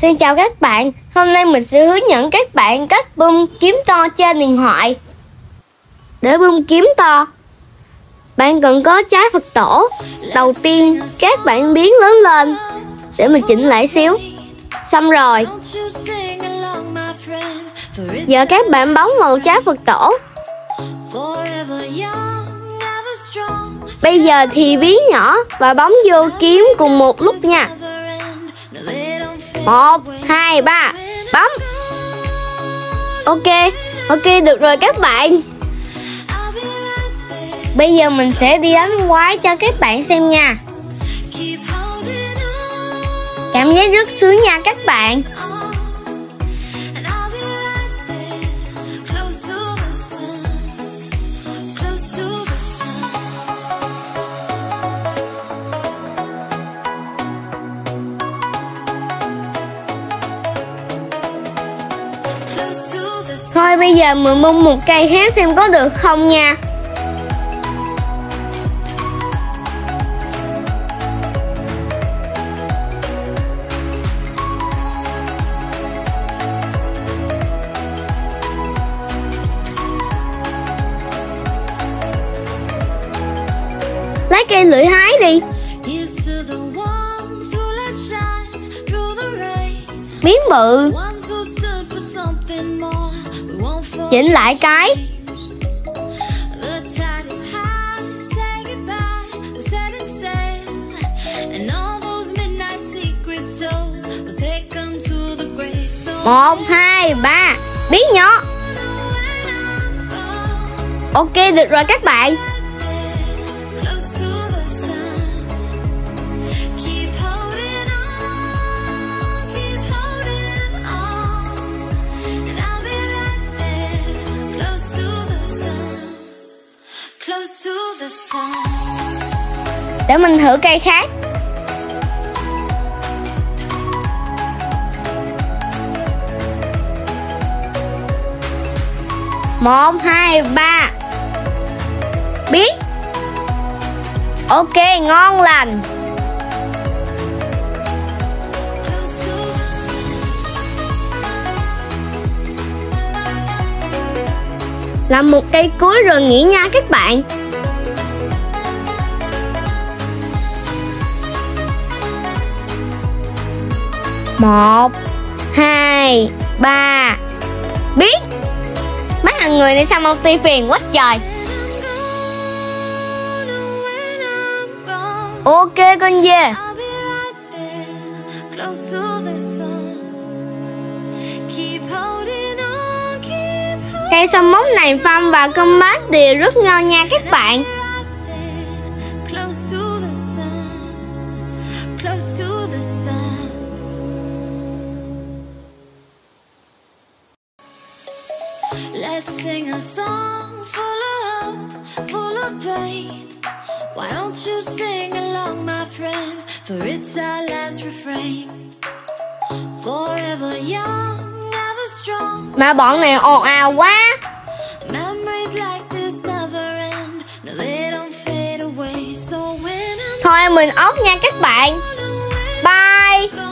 Xin chào các bạn, hôm nay mình sẽ hướng dẫn các bạn cách bơm kiếm to trên điện thoại. Để bơm kiếm to, bạn cần có trái Phật tổ. Đầu tiên, các bạn biến lớn lên để mình chỉnh lại xíu. Xong rồi, giờ các bạn bóng vào trái Phật tổ. Bây giờ thì biến nhỏ và bóng vô kiếm cùng một lúc nha một hai ba. Bấm. Ok, ok được rồi các bạn. Bây giờ mình sẽ đi đánh quái cho các bạn xem nha. Cảm giác rất sướng nha các bạn. Thôi, bây giờ mình bung một cây khác xem có được không nha. Lấy cây lưỡi hái đi. Miếng bự. Chỉnh lại cái. Một, hai, ba. Biến nhỏ. Ok, được rồi các bạn. Để mình thử cây khác. Một, hai, ba. Biết. Ok, ngon lành. Làm một cây cuối rồi nghỉ nha các bạn. Một, hai, ba. Biết. Mấy thằng người này sao multi phiền quá trời. Ok, con về. Cây sâm mốc này phong và combat đều rất ngon nha các bạn. Let's sing a song full of hope, full of pain. Why don't you sing along, my friend? For it's our last refrain. Forever young, ever strong. mà bọn này ồn ào quá Memories like this never end. No, they don't fade away. So when I'm thôi mình off nha các bạn bye